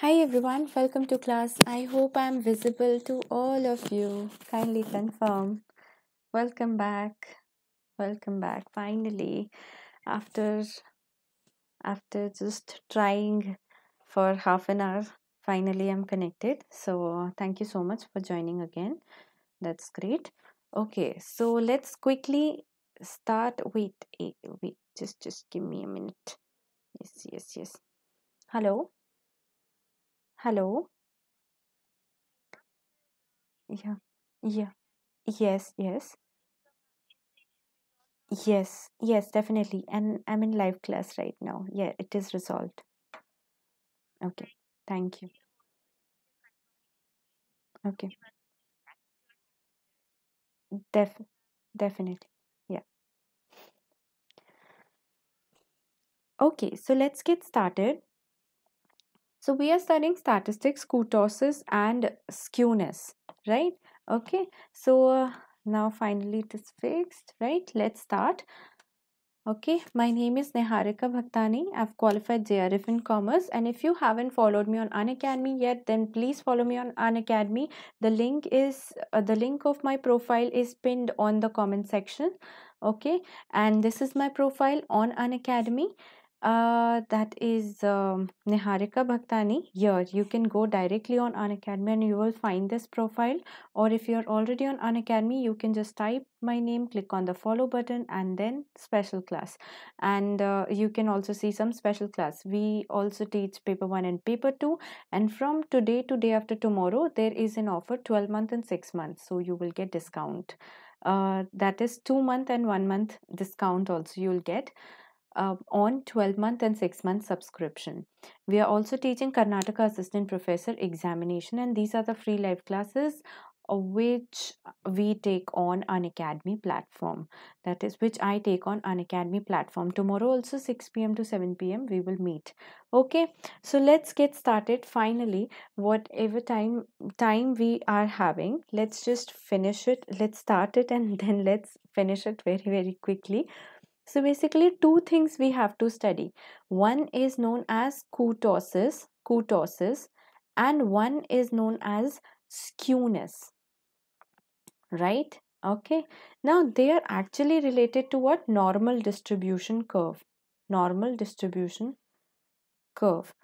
Hi everyone, welcome to class. I hope I'm visible to all of you. Kindly confirm. Welcome back. Welcome back. Finally, after after just trying for half an hour, finally I'm connected. So thank you so much for joining again. That's great. Okay, so let's quickly start. Wait, eh, wait, just just give me a minute. Yes, yes, yes. Hello, hello. Yeah, yeah. Yes, yes. Yes, yes, definitely. And I'm in live class right now. Yeah, it is resolved. Okay, thank you. Okay, def definitely. Yeah. Okay, so let's get started. So we are studying statistics, kurtosis, and skewness, right? Okay, so uh, now finally it is fixed, right? Let's start. Okay, my name is Niharika Bhagtani. I've qualified JRF in Commerce, and if you haven't followed me on Unacademy yet, then please follow me on Unacademy. The link is uh, the link of my profile is pinned on the comment section. Okay, and this is my profile on Unacademy. Uh, that is um, Niharika Bhagtani. Here you can go directly on Unacademy and you will find this profile. Or if you're already on Unacademy, you can just type my name, click on the follow button, and then special class. And uh, you can also see some special class. We also teach paper one and paper two. And from today to day after tomorrow, there is an offer 12 month and 6 months. So you will get discount. Uh, that is two month and one month discount also you'll get uh, on 12 month and 6 month subscription. We are also teaching Karnataka Assistant Professor examination, and these are the free live classes uh, which we take on Unacademy platform. That is which i take on Unacademy platform. Tomorrow also 6 p.m to 7 p.m we will meet. Okay so let's get started. Finally whatever time time we are having let's just finish it. Let's start it and then let's finish it very very quickly so basically two things we have to study. One is known as kurtosis, kurtosis and one is known as skewness. Right? Okay. Now they are actually related to what? Normal distribution curve. Normal distribution curve.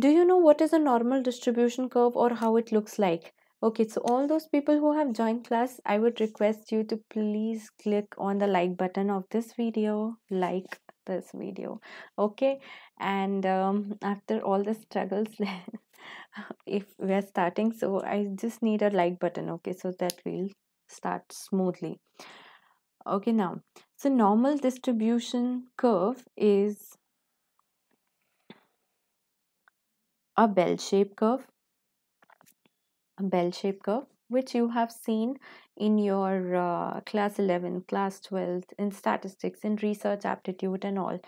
Do you know what is a normal distribution curve or how it looks like? Okay, so all those people who have joined class, I would request you to please click on the like button of this video, like this video, okay? And um, after all the struggles, if we are starting, so I just need a like button, okay, so that we'll start smoothly. Okay, now, so normal distribution curve is a bell shaped curve bell shaped curve which you have seen in your uh, class 11 class 12 in statistics in research aptitude and all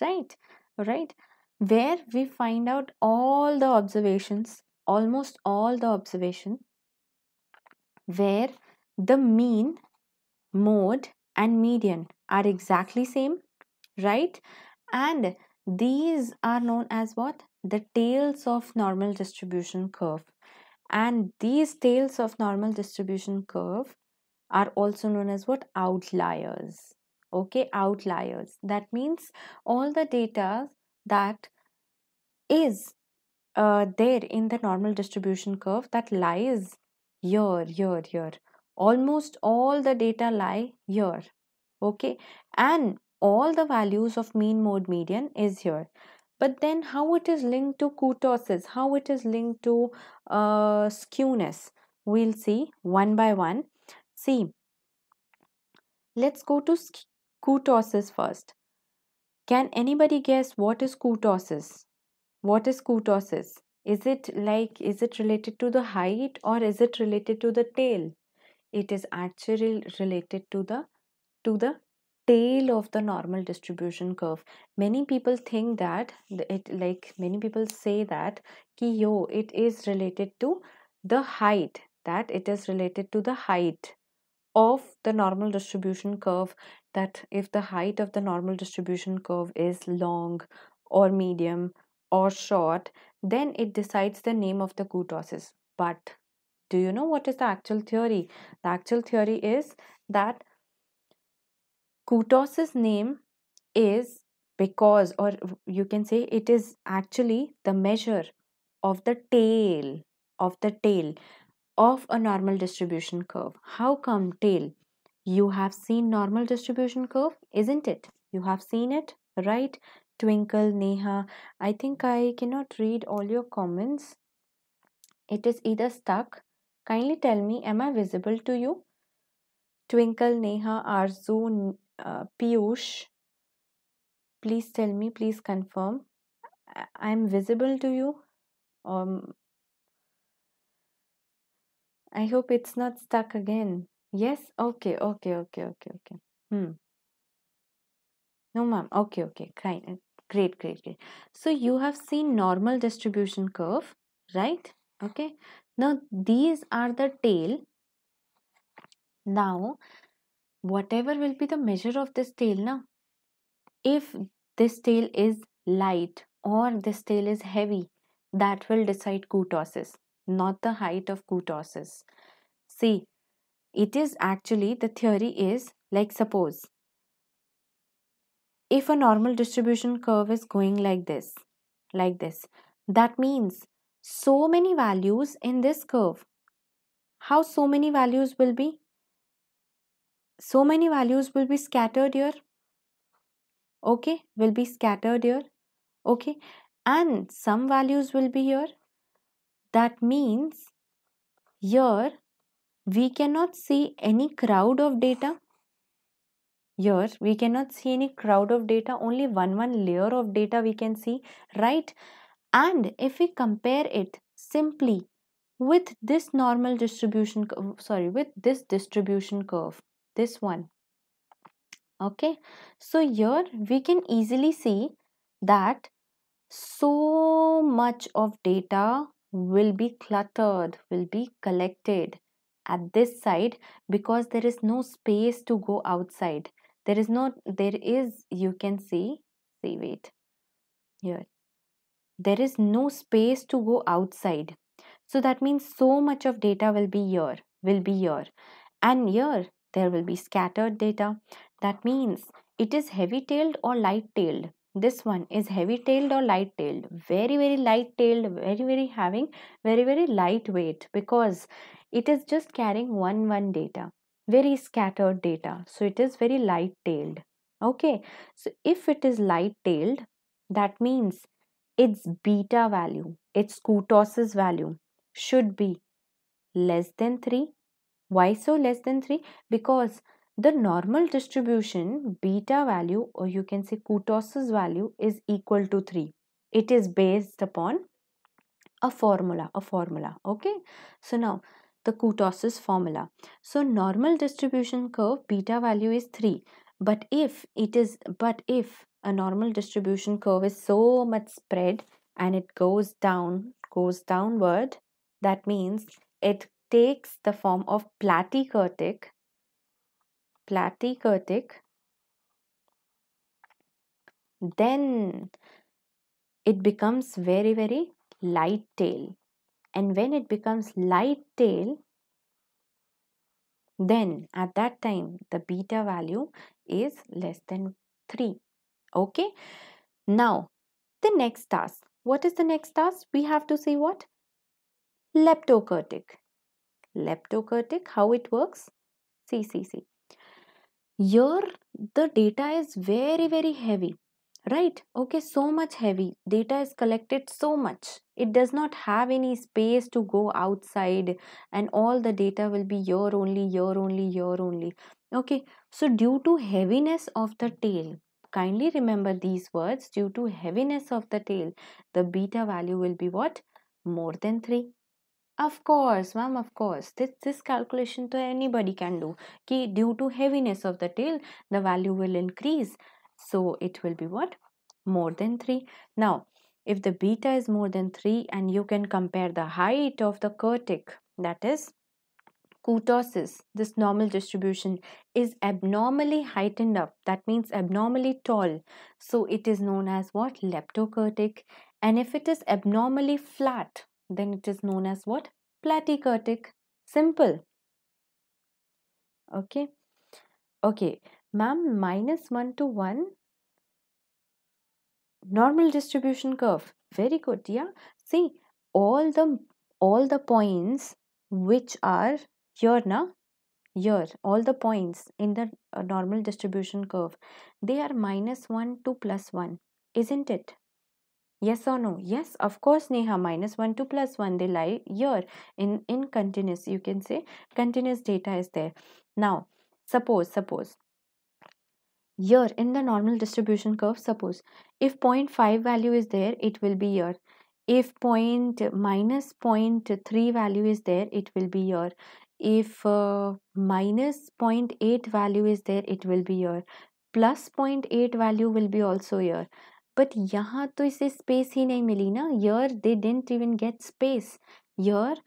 right? Right? Where we find out all the observations almost all the observation where the mean mode and median are exactly same right? And these are known as what? The tails of normal distribution curve and these tails of normal distribution curve are also known as what? Outliers. Okay outliers. That means all the data that is uh, there in the normal distribution curve that lies here here here. Almost all the data lie here. Okay and all the values of mean mode median is here but then how it is linked to kurtosis how it is linked to uh, skewness we'll see one by one. See let's go to kurtosis first. Can anybody guess what is kurtosis what is kurtosis is it like is it related to the height or is it related to the tail? It is actually related to the to the tail of the normal distribution curve. Many people think that it like many people say that ki yo it is related to the height that it is related to the height of the normal distribution curve that if the height of the normal distribution curve is long or medium or short then it decides the name of the kurtosis but do you know what is the actual theory? The actual theory is that kurtosis name is because or you can say it is actually the measure of the tail of the tail of a normal distribution curve. How come tail? You have seen normal distribution curve isn't it? You have seen it right? Twinkle neha i think i cannot read all your comments. It is either stuck. Kindly tell me am i visible to you? Twinkle neha arzu uh, piyush please tell me please confirm. I am visible to you. Um i hope it's not stuck again. Yes? Okay okay okay okay okay. Hmm. No ma'am. Okay okay. Kind great great great. So you have seen normal distribution curve right? Okay. Now these are the tail. Now whatever will be the measure of this tail now if this tail is light or this tail is heavy that will decide kurtosis not the height of kurtosis see it is actually the theory is like suppose if a normal distribution curve is going like this like this that means so many values in this curve. How so many values will be so many values will be scattered here. Okay will be scattered here. Okay and some values will be here. That means here we cannot see any crowd of data. Here we cannot see any crowd of data only one one layer of data we can see right? And if we compare it simply with this normal distribution sorry with this distribution curve this one. Okay so here we can easily see that so much of data will be cluttered will be collected at this side because there is no space to go outside. There is no there is you can see see wait here. There is no space to go outside. So that means so much of data will be here will be here. And here there will be scattered data. That means it is heavy tailed or light tailed this one is heavy tailed or light tailed very very light tailed very very having very very lightweight because it is just carrying one one data. Very scattered data. So it is very light tailed okay. So if it is light tailed that means its beta value its kurtosis value should be less than 3 why so less than 3 because the normal distribution beta value or you can say kurtosis value is equal to 3 it is based upon a formula a formula okay? So now the kurtosis formula. So normal distribution curve beta value is 3 but if it is but if a normal distribution curve is so much spread and it goes down goes downward that means it takes the form of platykurtic platykurtic then it becomes very very light tail. And when it becomes light tail then at that time the beta value is less than 3 okay? Now the next task. What is the next task? We have to see what? Leptokurtic leptokurtic how it works? See see see. Here the data is very very heavy right? Okay so much heavy. Data is collected so much. It does not have any space to go outside and all the data will be here only here only here only. Okay so due to heaviness of the tail kindly remember these words due to heaviness of the tail the beta value will be what? More than 3 of course ma'am of course. This this calculation to anybody can do. Ki due to heaviness of the tail the value will increase. So it will be what? More than 3 now if the beta is more than 3 and you can compare the height of the kurtic that is kurtosis this normal distribution is abnormally heightened up. That means abnormally tall. So it is known as what? Leptokurtic. And if it is abnormally flat then it is known as what? Platykurtic simple. Okay. Okay. Ma'am minus 1 to 1 normal distribution curve. Very good yeah. See all the all the points which are here now here. All the points in the uh, normal distribution curve. They are minus 1 to plus 1 isn't it Yes or no? Yes, of course, Neha. Minus 1 to plus 1, they lie here in, in continuous. You can say continuous data is there. Now, suppose, suppose, here in the normal distribution curve, suppose if 0.5 value is there, it will be here. If point minus 0.3 value is there, it will be here. If uh, minus 0.8 value is there, it will be here. Plus 0.8 value will be also here but यहाँ तो इसे space ही नहीं मिली ना यर they didn't even get space year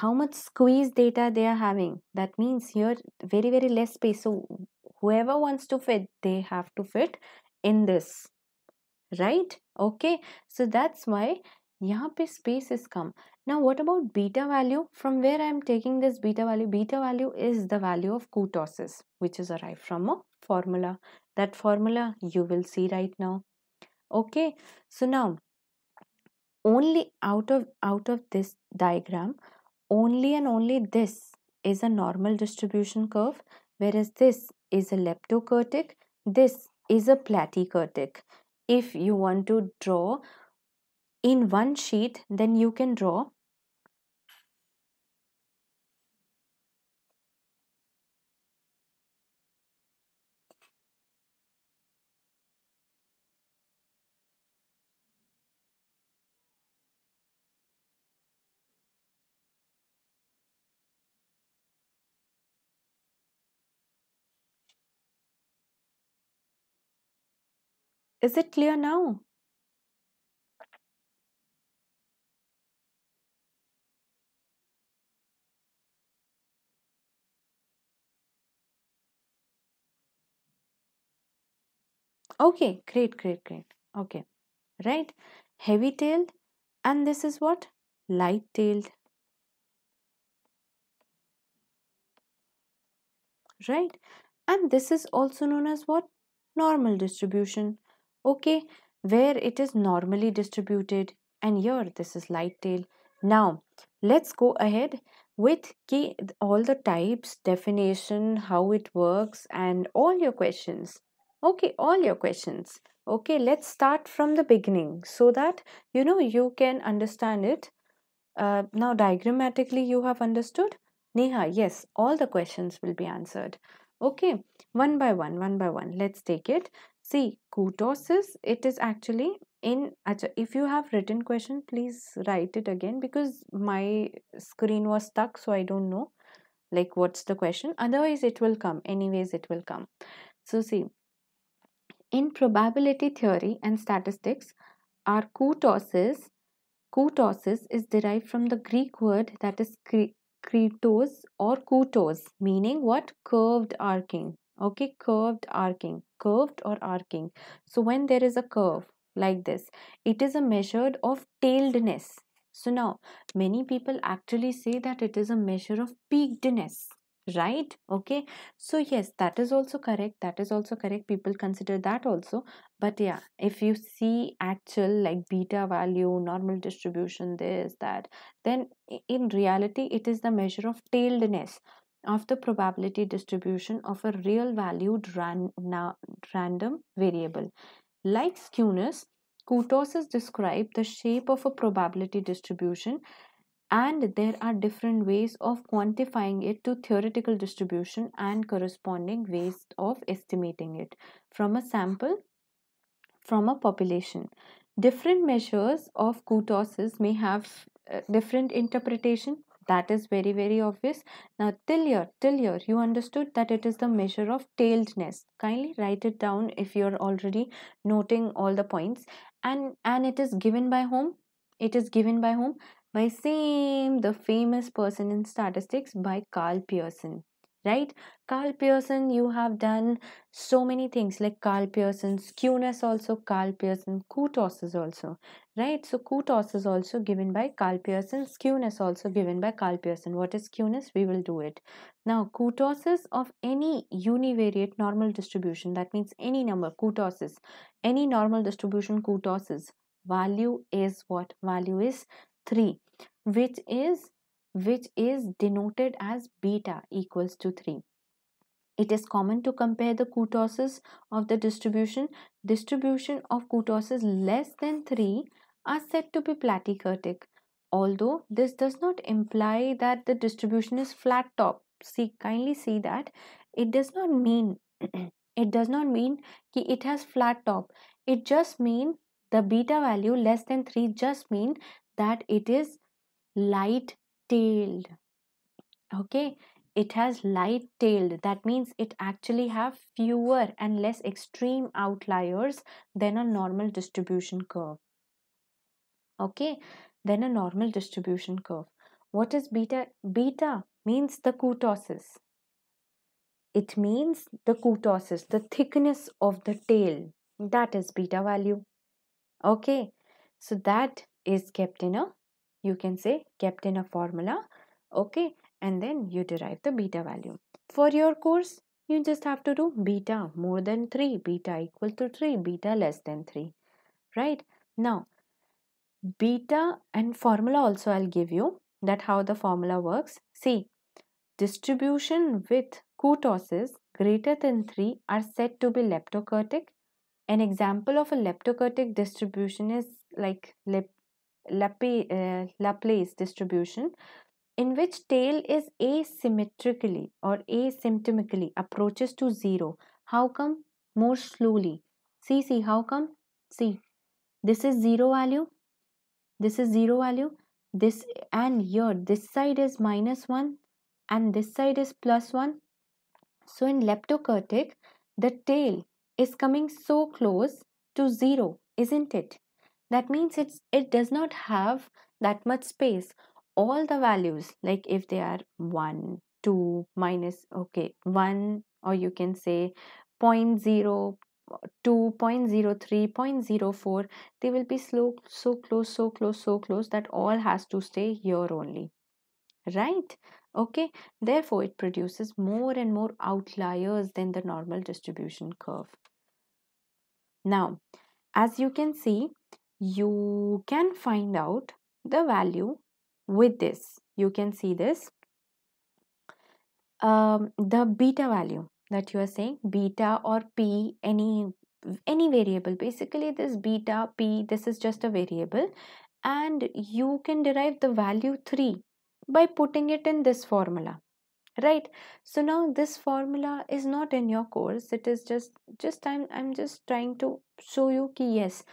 how much squeeze data they are having that means here very very less space so whoever wants to fit they have to fit in this right okay so that's why यहाँ पे space is come now what about beta value from where I am taking this beta value beta value is the value of kurtosis which is arrived from a formula that formula you will see right now okay so now only out of out of this diagram only and only this is a normal distribution curve whereas this is a leptokurtic this is a platykurtic if you want to draw in one sheet then you can draw Is it clear now? Okay, great, great, great. Okay, right. Heavy tailed, and this is what? Light tailed. Right, and this is also known as what? Normal distribution okay where it is normally distributed and here this is light tail. Now let's go ahead with key, all the types definition how it works and all your questions. Okay all your questions. Okay let's start from the beginning so that you know you can understand it. Uh, now diagrammatically you have understood? Neha yes all the questions will be answered. Okay one by one one by one let's take it see kurtosis it is actually in if you have written question please write it again because my screen was stuck so i don't know like what's the question. Otherwise it will come. Anyways it will come. So see in probability theory and statistics our kurtosis kurtosis is derived from the greek word that is kritos or kutos meaning what? Curved arcing okay curved arcing curved or arcing. So when there is a curve like this it is a measure of tailedness so now many people actually say that it is a measure of peakedness right? Okay so yes that is also correct that is also correct. People consider that also. But yeah if you see actual like beta value normal distribution this that then in reality it is the measure of tailedness of the probability distribution of a real valued ran, random variable. Like skewness kurtosis describe the shape of a probability distribution and there are different ways of quantifying it to theoretical distribution and corresponding ways of estimating it. From a sample from a population. Different measures of kurtosis may have uh, different interpretation that is very very obvious. Now till here till here you understood that it is the measure of tailedness. Kindly write it down if you're already noting all the points. And and it is given by whom? It is given by whom? By same the famous person in statistics by Karl Pearson right? Karl Pearson you have done so many things like Karl Pearson skewness also Karl Pearson kurtosis also right? So kurtosis is also given by Karl Pearson skewness also given by Karl Pearson. What is skewness? We will do it. Now kurtosis of any univariate normal distribution that means any number kurtosis any normal distribution kurtosis value is what? Value is 3 which is which is denoted as beta equals to 3 it is common to compare the kurtosis of the distribution. Distribution of kurtosis less than 3 are said to be platykurtic although this does not imply that the distribution is flat top. See kindly see that. It does not mean it does not mean that it has flat top. It just mean the beta value less than 3 just mean that it is light tailed okay? It has light tailed. That means it actually have fewer and less extreme outliers than a normal distribution curve okay? Than a normal distribution curve. What is beta? Beta means the kurtosis. It means the kurtosis the thickness of the tail. That is beta value okay? So that is kept in a you can say kept in a formula okay and then you derive the beta value. For your course you just have to do beta more than 3 beta equal to 3 beta less than 3 right? Now beta and formula also i'll give you that how the formula works. See distribution with kurtosis greater than 3 are said to be leptokurtic an example of a leptokurtic distribution is like uh, Eh, Laplace distribution in which tail is asymmetrically or asymptotically approaches to zero. How come? More slowly. See, see, how come? See, this is zero value. This is zero value. This and here, this side is minus one and this side is plus one. So in leptokurtic, the tail is coming so close to zero, isn't it? That means it's it does not have that much space. All the values like if they are 1 2 minus okay 1 or you can say 0, 0 2 0.03 0.04 they will be slow so close so close so close that all has to stay here only. Right? Okay? Therefore it produces more and more outliers than the normal distribution curve. Now as you can see you can find out the value with this. You can see this um, the beta value that you are saying beta or p any any variable. Basically this beta p this is just a variable and you can derive the value 3 by putting it in this formula right? So now this formula is not in your course. It is just just i'm i'm just trying to show you ki yes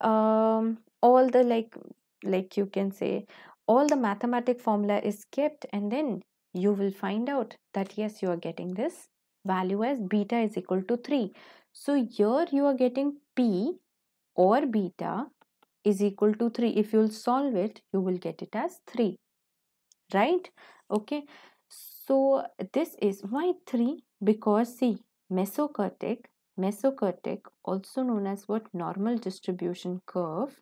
um all the like like you can say all the mathematic formula is kept and then you will find out that yes you are getting this value as beta is equal to 3 so here you are getting p or beta is equal to 3 if you'll solve it you will get it as 3 right? Okay. So this is why 3 because see mesokurtic mesokurtic also known as what? Normal distribution curve.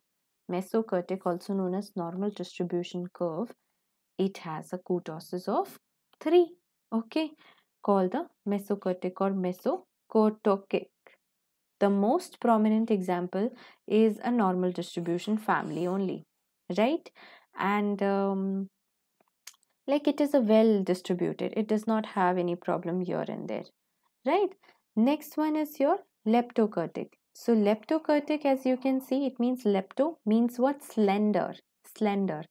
Mesokurtic also known as normal distribution curve. It has a kurtosis of 3 okay? Called the mesokurtic or mesokurtotic the most prominent example is a normal distribution family only right? And um, like it is a well distributed. It does not have any problem here and there right next one is your leptokurtic so leptokurtic as you can see it means lepto means what? Slender. Slender.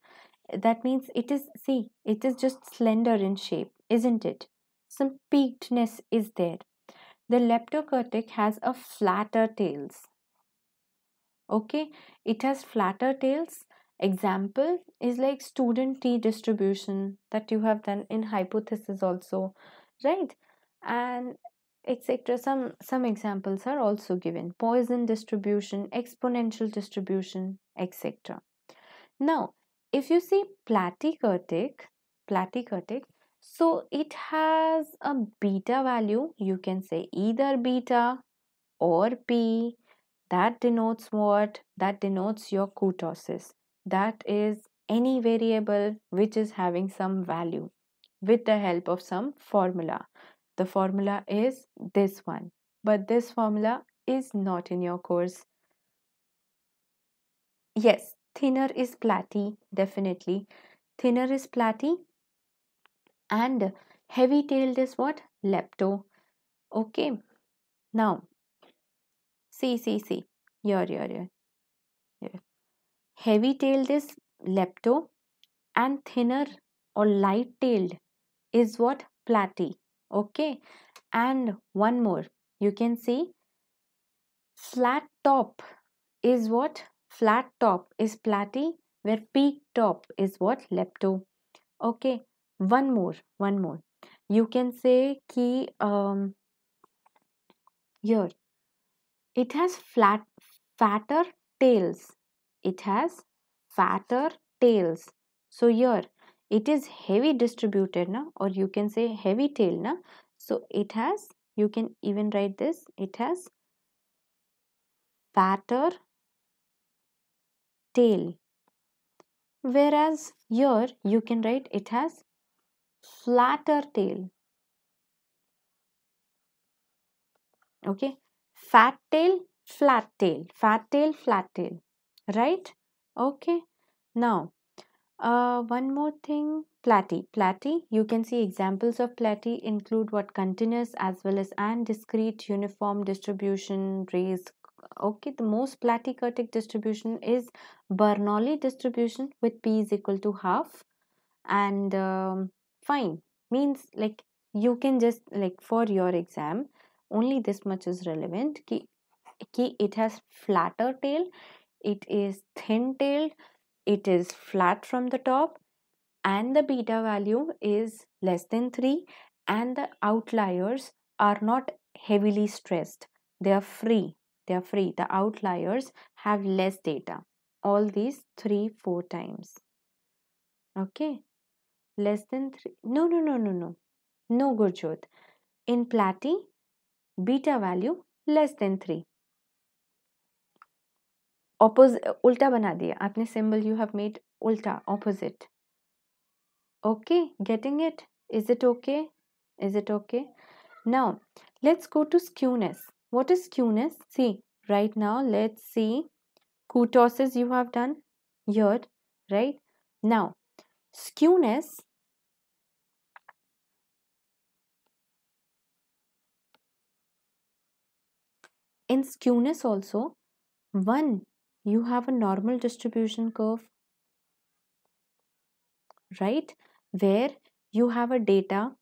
That means it is see it is just slender in shape isn't it? Some peakedness is there. The leptokurtic has a flatter tails. Okay? It has flatter tails. Example is like student t distribution that you have done in hypothesis also right? And etc some some examples are also given. Poisson distribution exponential distribution etc now if you see platykurtic platykurtic so it has a beta value you can say either beta or p. That denotes what? That denotes your kurtosis that is any variable which is having some value with the help of some formula the formula is this one but this formula is not in your course. Yes thinner is platy definitely. Thinner is platy and heavy tailed is what? Lepto. Okay now see see see here here here, heavy tailed is lepto and thinner or light tailed is what? Platy okay. And one more. You can see flat top is what? Flat top is platy where peak top is what? Lepto. Okay. One more one more. You can say key um here. It has flat fatter tails. It has fatter tails. So here it is heavy distributed na or you can say heavy tail na. So it has you can even write this it has fatter tail. Whereas here you can write it has flatter tail. Okay? Fat tail flat tail. Fat tail flat tail. Right? Okay. Now uh, one more thing platy. Platy you can see examples of platy include what continuous as well as and discrete uniform distribution raised okay the most platykurtic distribution is bernoulli distribution with p is equal to half and um, fine. Means like you can just like for your exam only this much is relevant ki, ki it has flatter tail it is thin tailed it is flat from the top and the beta value is less than 3 and the outliers are not heavily stressed. They are free. They are free. The outliers have less data. All these 3 4 times. Okay? Less than 3 no no no no no. No gurjot. In platy beta value less than 3 opposite उल्टा बना दिया। आपने symbol you have made उल्टा opposite okay getting it is it okay is it okay now let's go to skewness what is skewness see right now let's see kurtosis you have done your right now skewness in skewness also, one you have a normal distribution curve, right? Where you have a data.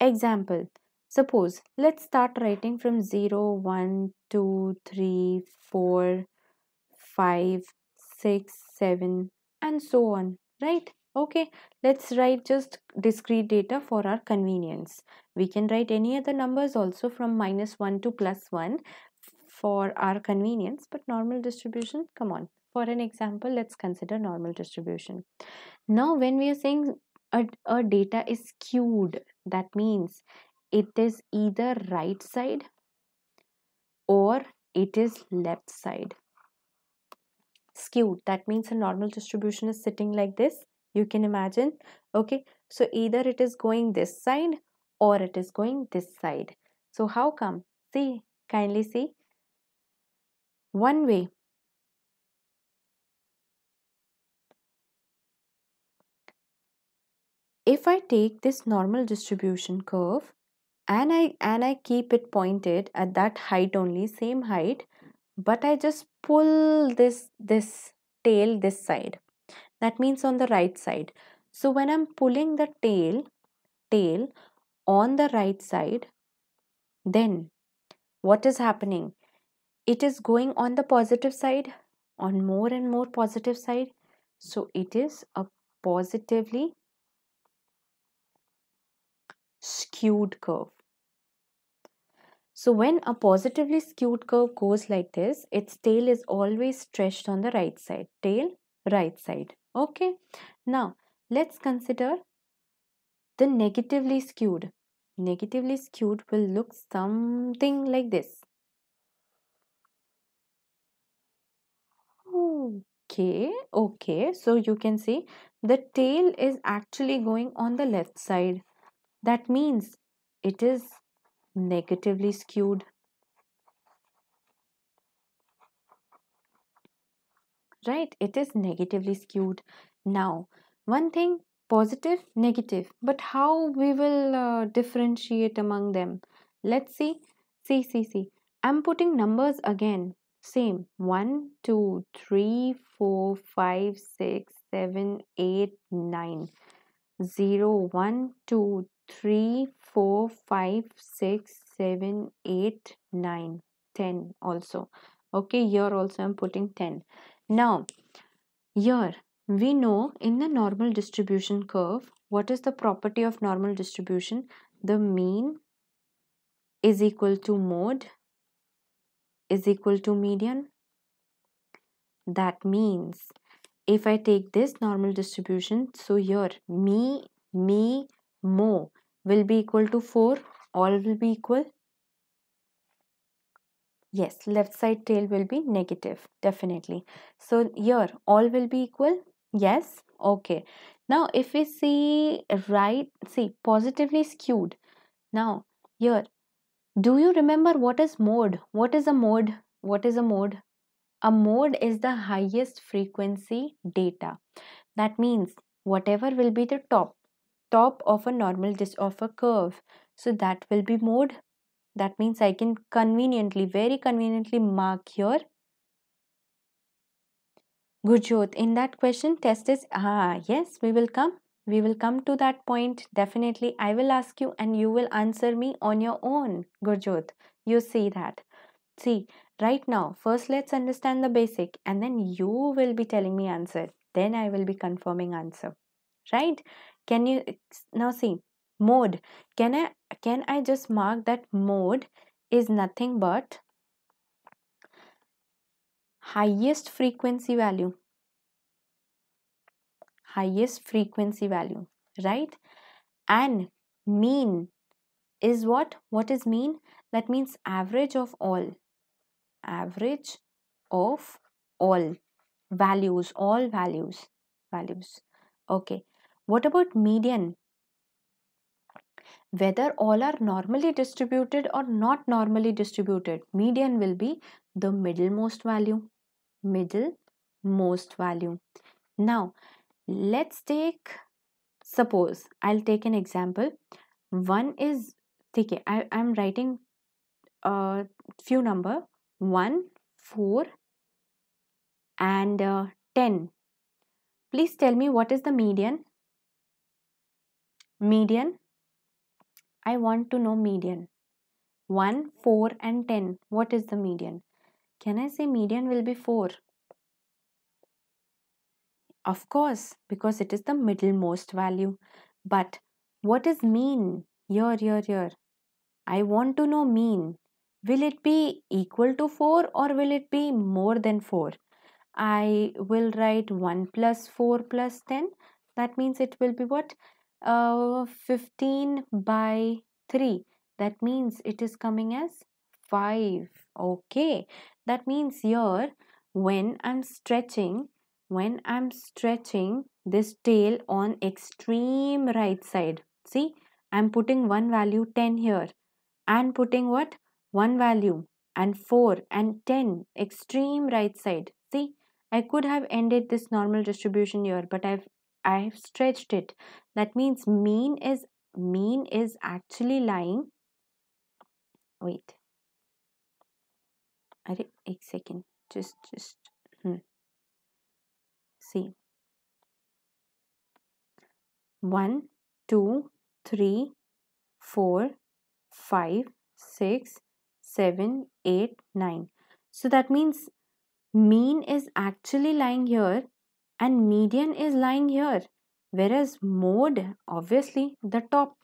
Example suppose let's start writing from 0 1 2 3 4 5 6 7 and so on right? Okay let's write just discrete data for our convenience. We can write any other numbers also from minus 1 to plus 1 for our convenience but normal distribution come on. For an example let's consider normal distribution. Now when we are saying a, a data is skewed that means it is either right side or it is left side. Skewed that means a normal distribution is sitting like this. You can imagine okay so either it is going this side or it is going this side. So how come? See kindly see one way. If I take this normal distribution curve and I and I keep it pointed at that height only same height but I just pull this this tail this side. That means on the right side. So when I'm pulling the tail tail on the right side then what is happening it is going on the positive side on more and more positive side so it is a positively skewed curve so when a positively skewed curve goes like this, its tail is always stretched on the right side. Tail, right side. Okay. Now, let's consider the negatively skewed. Negatively skewed will look something like this. Okay, okay. So you can see the tail is actually going on the left side. That means it is negatively skewed. Right, it is negatively skewed. Now, one thing positive, negative, but how we will uh, differentiate among them? Let's see. See, see, see. I'm putting numbers again. Same 1, 2, 3, 4, 5, 6, 7, 8, 9. 0, 1, 2, 3, 4, 5, 6, 7, 8, 9, 10 also. Okay, here also I'm putting 10. Now, here we know in the normal distribution curve, what is the property of normal distribution? The mean is equal to mode is equal to median. That means if I take this normal distribution, so here me, me, mo will be equal to 4 all will be equal? Yes left side tail will be negative definitely. So here all will be equal? Yes okay. Now if we see right see positively skewed. Now here do you remember what is mode? What is a mode? What is a mode? A mode is the highest frequency data. That means whatever will be the top top of a normal dis of a curve. So that will be mode. That means I can conveniently very conveniently mark here. Gurjot in that question test is ah yes we will come we will come to that point definitely. I will ask you and you will answer me on your own Gurjot. You see that. See right now first let's understand the basic and then you will be telling me answer. Then I will be confirming answer. Right? Can you now see mode. Can i can i just mark that mode is nothing but highest frequency value highest frequency value right and mean is what what is mean that means average of all average of all values all values values okay what about median? Whether all are normally distributed or not normally distributed, median will be the middlemost value. middle most value. Now, let's take, suppose, I'll take an example. One is, okay, I, I'm writing a few number 1, 4 and uh, 10. Please tell me what is the median? median I want to know median. 1, 4 and 10. What is the median? Can I say median will be 4? Of course, because it is the middlemost value. But what is mean? Here, here, here. I want to know mean. Will it be equal to 4 or will it be more than 4? I will write 1 plus 4 plus 10. That means it will be what? Uh, 15 by 3. That means it is coming as 5. Okay. That means here when I'm stretching, when I'm stretching this tail on extreme right side. See, I'm putting one value 10 here and putting what? One value and 4 and 10 extreme right side. See, I could have ended this normal distribution here, but I've I've stretched it. That means mean is mean is actually lying. Wait. अरे एक second. Just just hmm. see. One, two, three, four, five, six, seven, eight, nine. So that means mean is actually lying here and median is lying here whereas mode obviously the top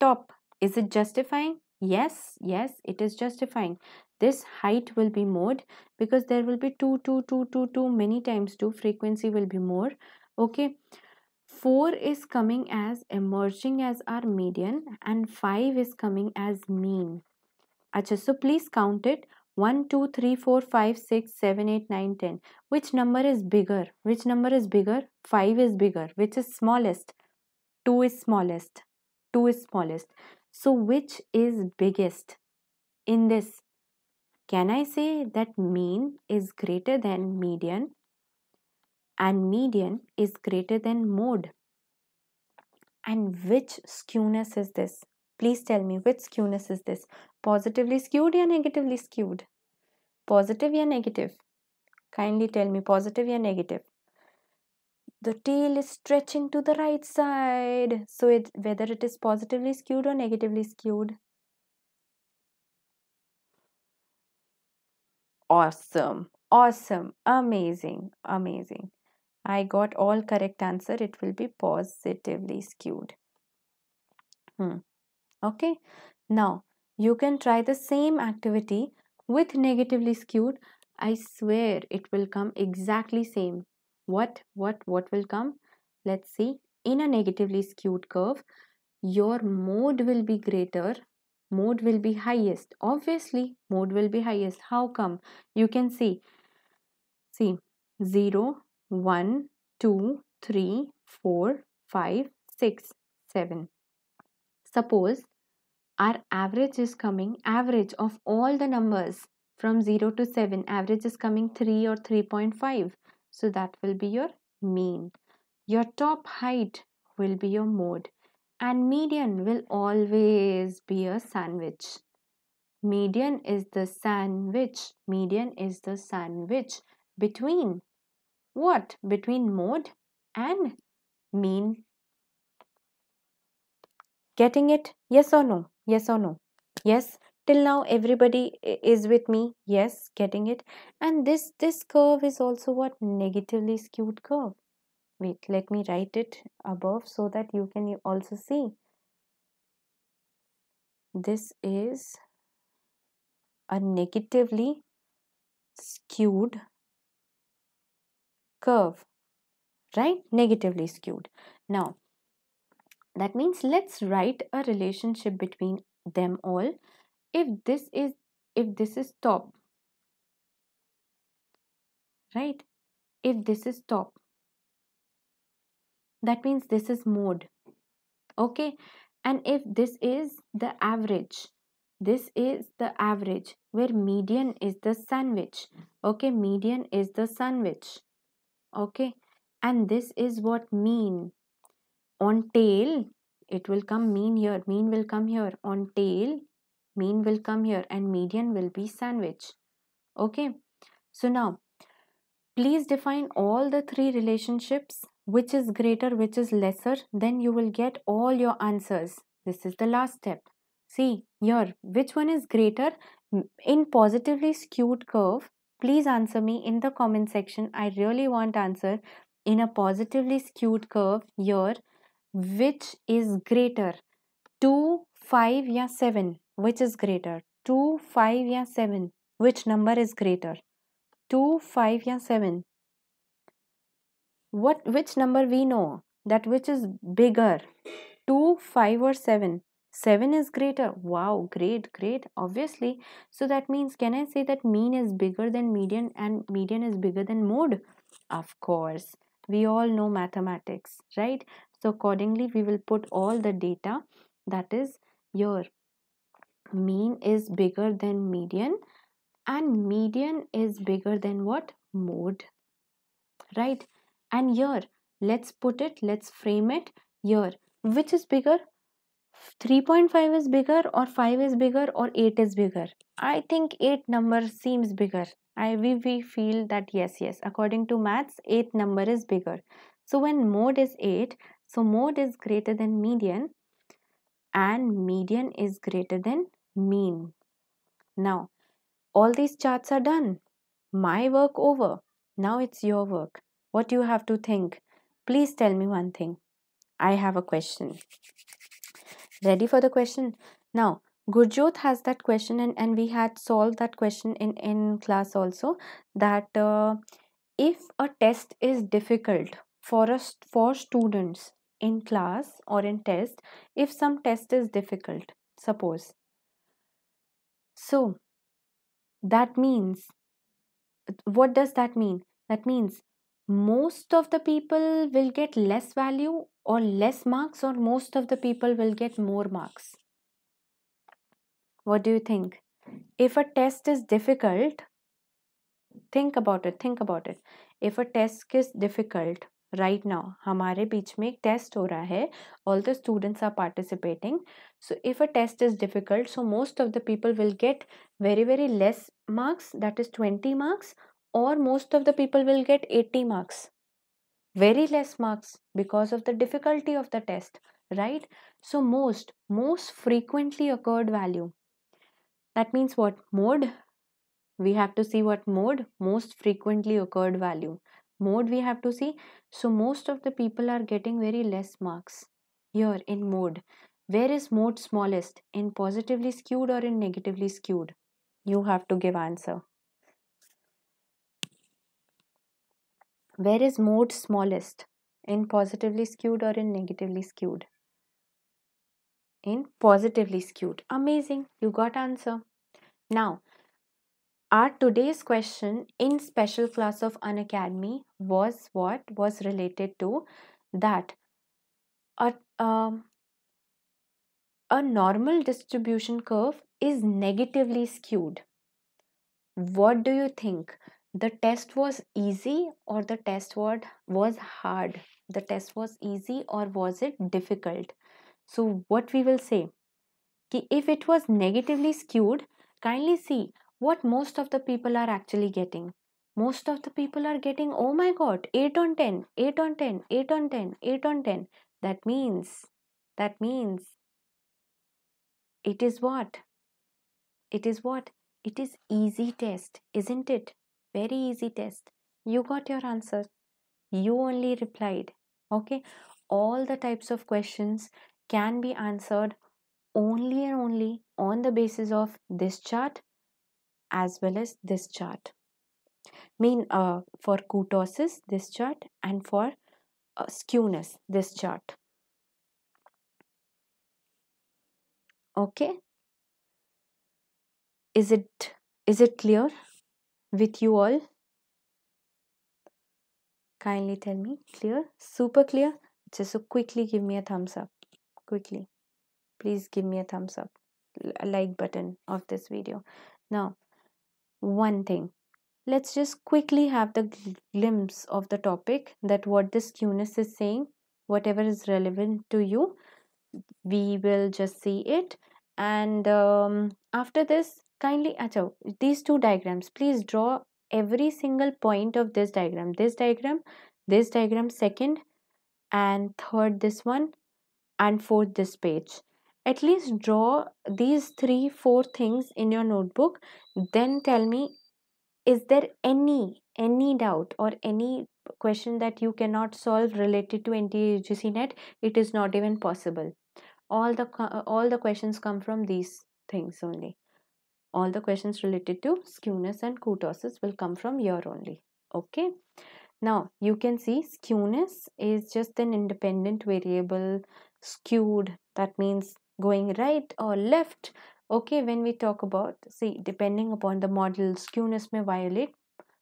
top is it justifying yes yes it is justifying this height will be mode because there will be 2 2 2 2 2 many times 2 frequency will be more okay 4 is coming as emerging as our median and 5 is coming as mean Achha, so please count it 1, 2, 3, 4, 5, 6, 7, 8, 9, 10. Which number is bigger? Which number is bigger? 5 is bigger. Which is smallest? 2 is smallest. 2 is smallest. So which is biggest in this? Can I say that mean is greater than median and median is greater than mode? And which skewness is this? Please tell me which skewness is this? Positively skewed or negatively skewed? Positive or negative? Kindly tell me positive or negative. The tail is stretching to the right side. So it, whether it is positively skewed or negatively skewed. Awesome. Awesome. Amazing. Amazing. I got all correct answer. It will be positively skewed. Hmm okay now you can try the same activity with negatively skewed i swear it will come exactly same what what what will come? Let's see. In a negatively skewed curve your mode will be greater mode will be highest. Obviously mode will be highest. How come? You can see. See 0 1 2 3 4 5 6 7 suppose our average is coming average of all the numbers from 0 to 7 average is coming 3 or 3.5 so that will be your mean. Your top height will be your mode. And median will always be a sandwich. Median is the sandwich. Median is the sandwich. Between what? Between mode and mean. Getting it? Yes or no? Yes or no? Yes till now everybody is with me yes getting it. And this this curve is also what negatively skewed curve. Wait let me write it above so that you can also see. This is a negatively skewed curve right? Negatively skewed. Now that means let's write a relationship between them all if this is if this is top right? If this is top that means this is mode okay? And if this is the average this is the average where median is the sandwich okay? Median is the sandwich okay? And this is what mean. On tail it will come mean here mean will come here. On tail mean will come here and median will be sandwich. Okay. So now please define all the three relationships which is greater which is lesser then you will get all your answers. This is the last step. See here which one is greater? In positively skewed curve please answer me in the comment section. I really want answer. In a positively skewed curve here which is greater? 2 5 या 7 which is greater 2 5 या 7 which number is greater? 2 5 या 7 what which number we know that which is bigger? 2 5 or 7 7 is greater. Wow great great. Obviously so that means can i say that mean is bigger than median and median is bigger than mode? Of course. We all know mathematics right? So accordingly we will put all the data that is your mean is bigger than median and median is bigger than what? Mode. Right? And here let's put it let's frame it here. Which is bigger? 3.5 is bigger or 5 is bigger or 8 is bigger? I think 8 number seems bigger. I we, we feel that yes yes. According to maths 8 number is bigger. So when mode is 8 so mode is greater than median and median is greater than mean. Now, all these charts are done. My work over. Now it's your work. What you have to think? Please tell me one thing. I have a question. Ready for the question? Now, Gurjot has that question and, and we had solved that question in, in class also that uh, if a test is difficult for us for students in class or in test if some test is difficult suppose so that means what does that mean? That means most of the people will get less value or less marks or most of the people will get more marks. What do you think? If a test is difficult think about it think about it. If a test is difficult right now हमारे बीच में एक test हो रहा है all the students are participating so if a test is difficult so most of the people will get very very less marks that is 20 marks or most of the people will get 80 marks very less marks because of the difficulty of the test right so most most frequently occurred value that means what mode we have to see what mode most frequently occurred value mode we have to see. So most of the people are getting very less marks here in mode. Where is mode smallest? In positively skewed or in negatively skewed? You have to give answer. Where is mode smallest? In positively skewed or in negatively skewed? In positively skewed. Amazing. You got answer. Now our today's question in special class of Unacademy was what was related to that a, um, a normal distribution curve is negatively skewed. What do you think? The test was easy or the test word was hard? The test was easy or was it difficult? So, what we will say, if it was negatively skewed, kindly see what most of the people are actually getting. Most of the people are getting oh my god 8 on 10 8 on 10 8 on 10 8 on 10 that means that means it is what? It is what? It is easy test isn't it? Very easy test. You got your answer. You only replied okay? All the types of questions can be answered only and only on the basis of this chart as well as this chart. Mean uh, for kurtosis this chart and for uh, skewness this chart. Okay? Is it is it clear with you all? Kindly tell me clear? Super clear? Just so quickly give me a thumbs up. Quickly. Please give me a thumbs up a like button of this video. Now one thing. Let's just quickly have the glimpse of the topic that what this skewness is saying whatever is relevant to you we will just see it. And um, after this kindly achha, these two diagrams please draw every single point of this diagram. This diagram this diagram second and third this one and fourth this page at least draw these three four things in your notebook. Then tell me is there any any doubt or any question that you cannot solve related to NTA net? It is not even possible. All the all the questions come from these things only. All the questions related to skewness and kurtosis will come from here only. Okay? Now you can see skewness is just an independent variable skewed. That means going right or left. Okay when we talk about see depending upon the model skewness may violate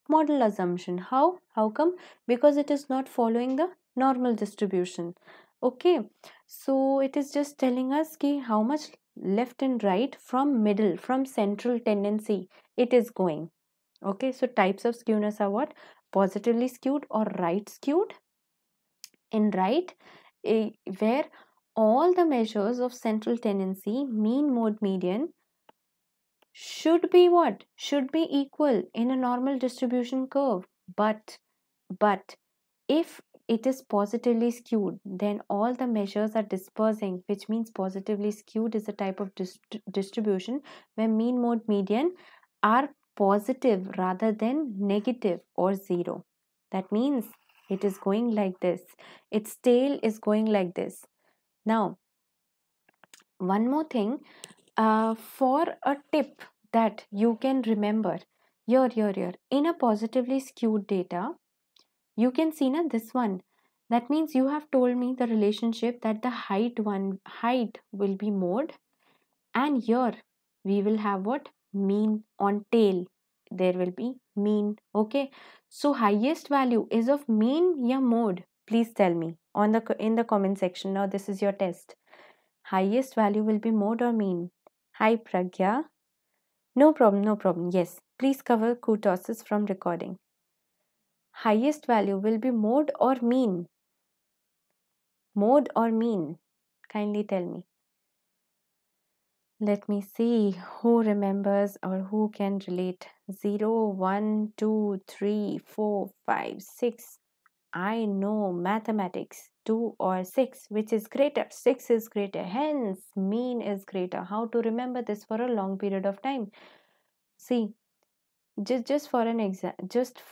model assumption. How? How come? Because it is not following the normal distribution. Okay so it is just telling us ki how much left and right from middle from central tendency it is going. Okay so types of skewness are what? Positively skewed or right skewed? In right a, where all the measures of central tendency mean mode median should be what? Should be equal in a normal distribution curve. But but if it is positively skewed then all the measures are dispersing which means positively skewed is a type of dist- distribution where mean mode median are positive rather than negative or zero. That means it is going like this. Its tail is going like this now one more thing uh, for a tip that you can remember here here here in a positively skewed data you can see now this one. That means you have told me the relationship that the height one height will be mode and here we will have what? Mean on tail. There will be mean okay? So highest value is of mean yeah mode please tell me on the in the comment section now this is your test highest value will be mode or mean hi pragya no problem no problem yes please cover kurtosis from recording highest value will be mode or mean? Mode or mean? Kindly tell me. Let me see who remembers or who can relate. 0, 1, 2, 3, 4, 5, 6. I know mathematics. 2 or 6. Which is greater? 6 is greater. Hence, mean is greater. How to remember this for a long period of time? See, just, just for an example, just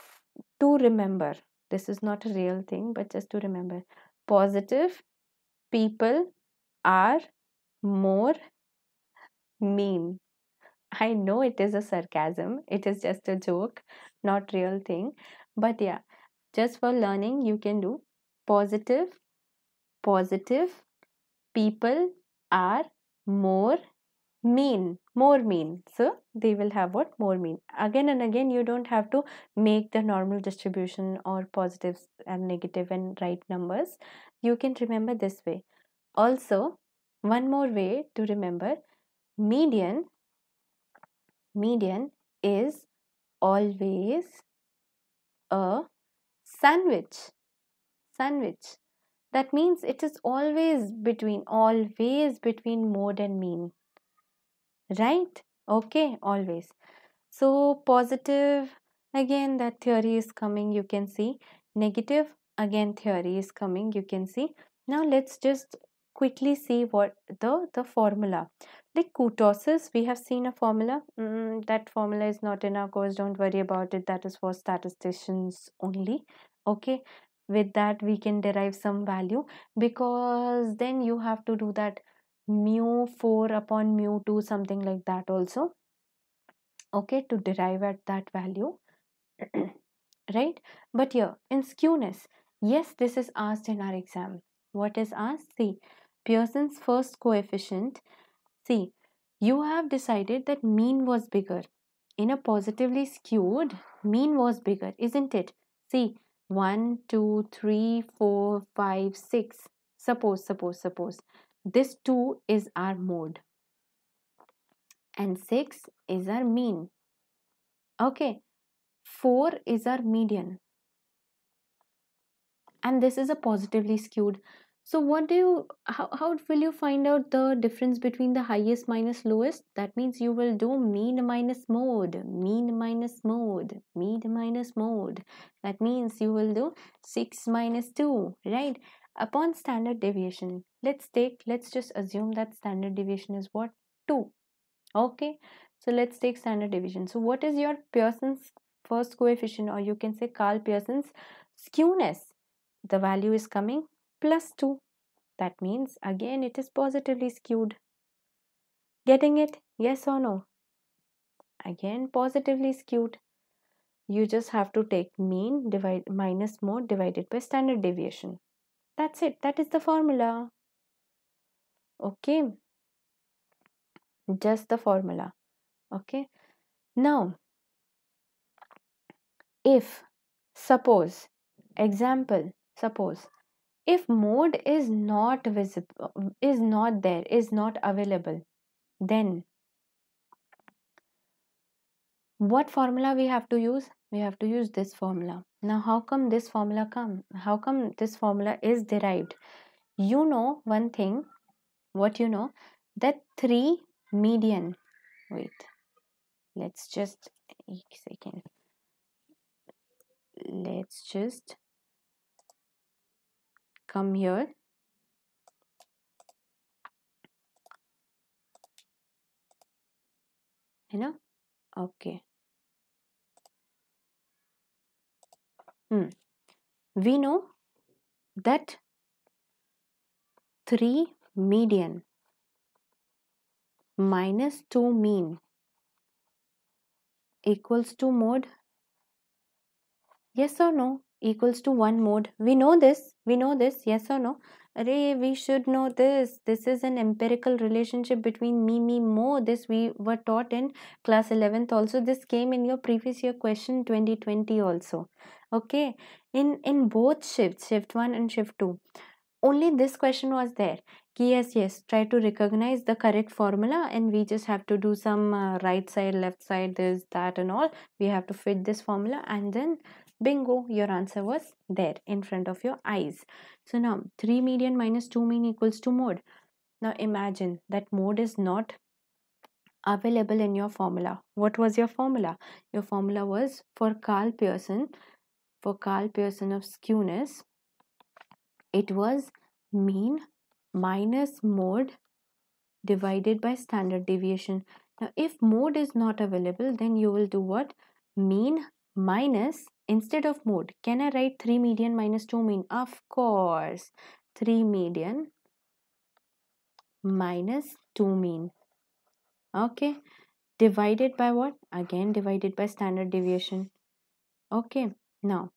to remember this is not a real thing but just to remember positive people are more mean i know it is a sarcasm it is just a joke not real thing but yeah just for learning you can do positive positive people are more mean more mean. So they will have what? More mean. Again and again you don't have to make the normal distribution or positives and negative and right numbers. You can remember this way. Also one more way to remember. Median median is always a sandwich. Sandwich. That means it is always between always between mode and mean. Right? Okay always. So positive again that theory is coming you can see. Negative again theory is coming you can see. Now let's just quickly see what the the formula. Like kurtosis we have seen a formula. Mm, that formula is not in our course. Don't worry about it. That is for statisticians only okay with that we can derive some value because then you have to do that mu 4 upon mu 2 something like that also okay to derive at that value right? But here in skewness yes this is asked in our exam. What is asked? See pearson's first coefficient see you have decided that mean was bigger. In a positively skewed mean was bigger isn't it? See 1 2 3 4 5 6 suppose suppose suppose this 2 is our mode and 6 is our mean. Okay, 4 is our median and this is a positively skewed. So what do you, how, how will you find out the difference between the highest minus lowest? That means you will do mean minus mode, mean minus mode, mean minus mode. That means you will do 6 minus 2, right? upon standard deviation let's take let's just assume that standard deviation is what 2 okay so let's take standard deviation so what is your pearson's first coefficient or you can say karl pearson's skewness the value is coming plus 2 that means again it is positively skewed. Getting it? Yes or no? Again positively skewed. You just have to take mean divide minus mode divided by standard deviation. That's it. That is the formula. Okay. Just the formula. Okay. Now if suppose example suppose if mode is not visible is not there is not available then what formula we have to use? We have to use this formula. Now how come this formula come? How come this formula is derived? You know one thing what you know? That 3 median wait let's just a second. Let's just come here. You know okay. Hmm. we know that 3 median minus 2 mean equals to mode. Yes or no equals to 1 mode we know this we know this yes or no Array, we should know this. This is an empirical relationship between me, me, mo. This we were taught in class 11th also. This came in your previous year question 2020 also. Okay. In, in both shifts, shift 1 and shift 2, only this question was there. Yes, yes, try to recognize the correct formula and we just have to do some uh, right side, left side, this, that and all. We have to fit this formula and then bingo, your answer was there in front of your eyes. So now 3 median minus 2 mean equals to mode. Now imagine that mode is not available in your formula. What was your formula? Your formula was for Karl Pearson, for Karl Pearson of skewness, it was mean minus mode divided by standard deviation. Now if mode is not available then you will do what? Mean minus instead of mode can I write 3 median minus 2 mean? Of course 3 median minus 2 mean. Okay divided by what? Again divided by standard deviation. Okay now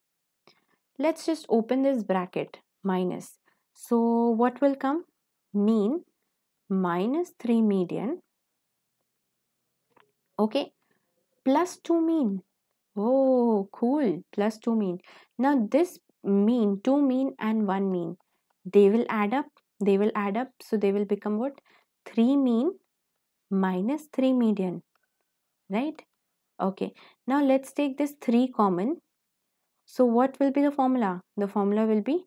let's just open this bracket minus. So what will come? Mean minus 3 median. Okay plus 2 mean Oh, cool. Plus 2 mean. Now this mean, 2 mean and 1 mean, they will add up. They will add up. So they will become what? 3 mean minus 3 median. Right? Okay. Now let's take this 3 common. So what will be the formula? The formula will be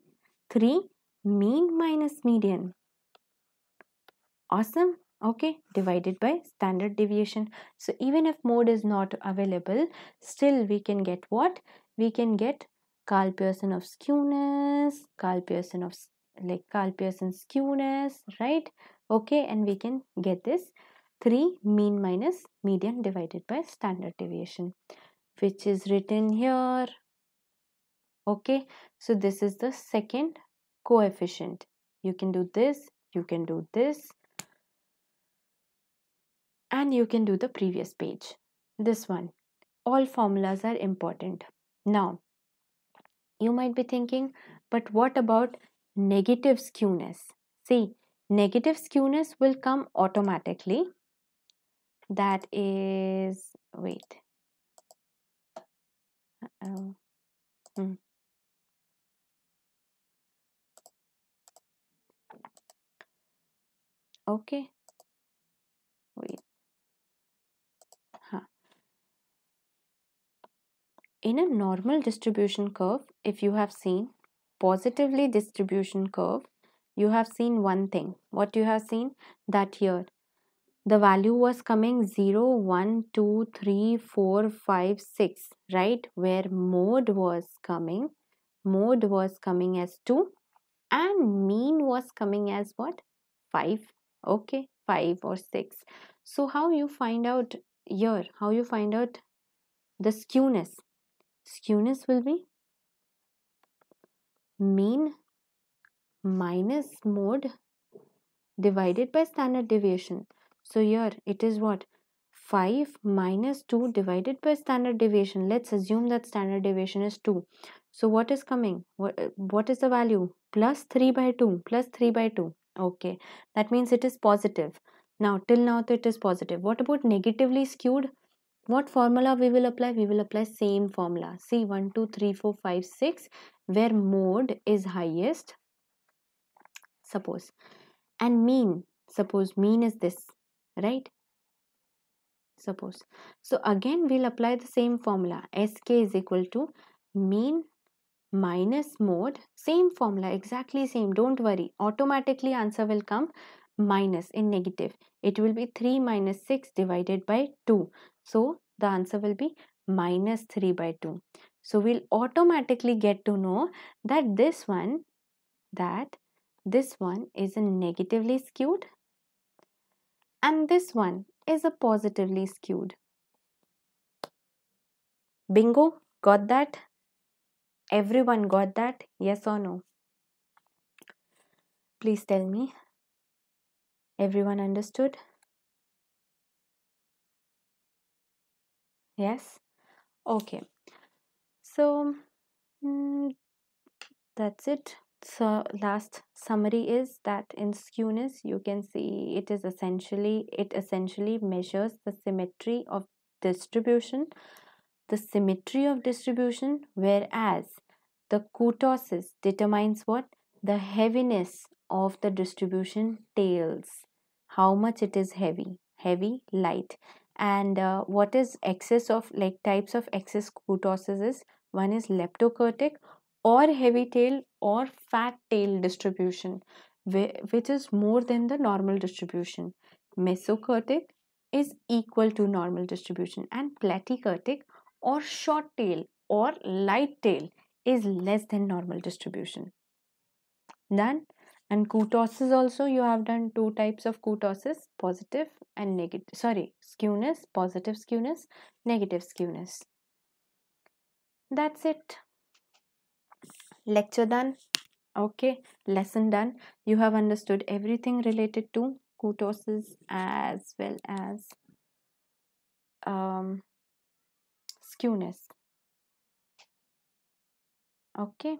3 mean minus median. Awesome okay divided by standard deviation. So even if mode is not available still we can get what? We can get Karl Pearson of skewness Karl Pearson of like Karl Pearson skewness right? Okay and we can get this 3 mean minus median divided by standard deviation which is written here. Okay so this is the second coefficient. You can do this you can do this and you can do the previous page. This one. All formulas are important. Now you might be thinking but what about negative skewness? See negative skewness will come automatically. That is wait. Uh hmm. okay. Wait in a normal distribution curve if you have seen positively distribution curve you have seen one thing. What you have seen? That here the value was coming 0 1 2 3 4 5 6 right? Where mode was coming mode was coming as 2 and mean was coming as what? 5 okay 5 or 6 so how you find out here? How you find out the skewness skewness will be? Mean minus mode divided by standard deviation. So here it is what? 5 minus 2 divided by standard deviation. Let's assume that standard deviation is 2 so what is coming? What, what is the value? Plus 3 by 2 plus 3 by 2 okay. That means it is positive. Now till now it is positive. What about negatively skewed what formula we will apply? We will apply same formula. See 1 2 3 4 5 6 where mode is highest suppose. And mean suppose mean is this right? Suppose. So again we'll apply the same formula. Sk is equal to mean minus mode same formula exactly same. Don't worry. Automatically answer will come minus in negative it will be 3 minus 6 divided by 2 so the answer will be minus 3 by 2 so we'll automatically get to know that this one that this one is a negatively skewed and this one is a positively skewed bingo got that Everyone got that? Yes or no? Please tell me. Everyone understood? Yes? Okay. So, mm, that's it. So, last summary is that in skewness, you can see it is essentially, it essentially measures the symmetry of distribution the symmetry of distribution whereas the kurtosis determines what the heaviness of the distribution tails how much it is heavy heavy light and uh, what is excess of like types of excess kurtosis is one is leptokurtic or heavy tail or fat tail distribution which is more than the normal distribution mesokurtic is equal to normal distribution and platykurtic or short tail or light tail is less than normal distribution. Done. And kurtosis also you have done two types of kurtosis positive and negative sorry skewness positive skewness negative skewness. That's it. Lecture done. Okay, lesson done. You have understood everything related to kurtosis as well as um, skewness okay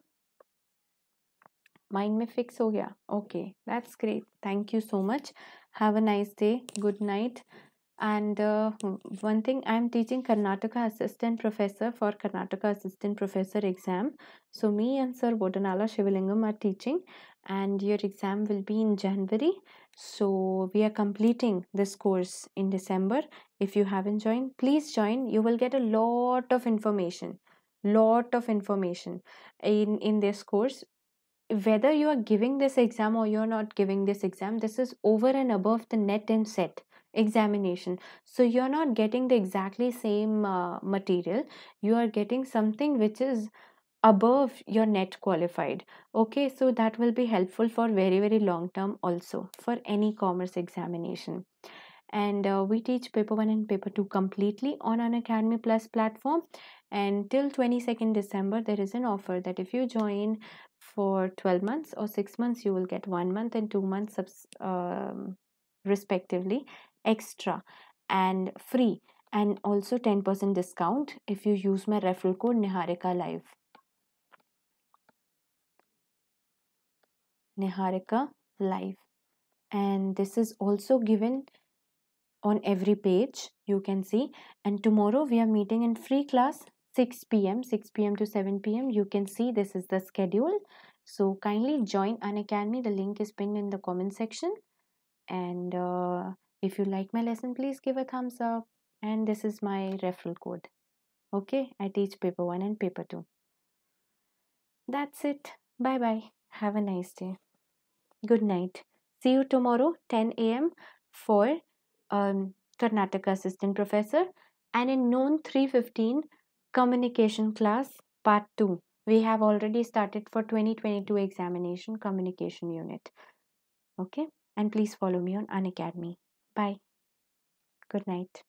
Mind may fix. हो yeah. Okay. That's great. Thank you so much. Have a nice day. Good night. and uh, one thing i'm teaching karnataka assistant professor for karnataka assistant professor exam so me and sir Vodanala shivalingam are teaching and your exam will be in january so we are completing this course in december if you haven't joined please join you will get a lot of information lot of information in in this course whether you are giving this exam or you're not giving this exam this is over and above the net and set examination. So you're not getting the exactly same uh, material. You are getting something which is above your net qualified. Okay so that will be helpful for very very long term also for any commerce examination. And uh, we teach paper 1 and paper 2 completely on Unacademy Plus platform. And till 22nd December there is an offer that if you join for 12 months or 6 months you will get 1 month and 2 months um, respectively extra and free and also 10% discount if you use my referral code Niharika Live. Niharika Live. And this is also given on every page you can see and tomorrow we are meeting in free class 6 p.m 6 p.m to 7 p.m you can see this is the schedule. So kindly join Unacademy the link is pinned in the comment section. And uh, if you like my lesson please give a thumbs up. And this is my referral code. Okay? I teach paper 1 and paper 2 that's it. Bye bye have a nice day. Good night. See you tomorrow 10 a.m for um, Karnataka assistant professor. And in known 315 communication class part 2 we have already started for 2022 examination communication unit. Okay? And please follow me on unacademy bye. Good night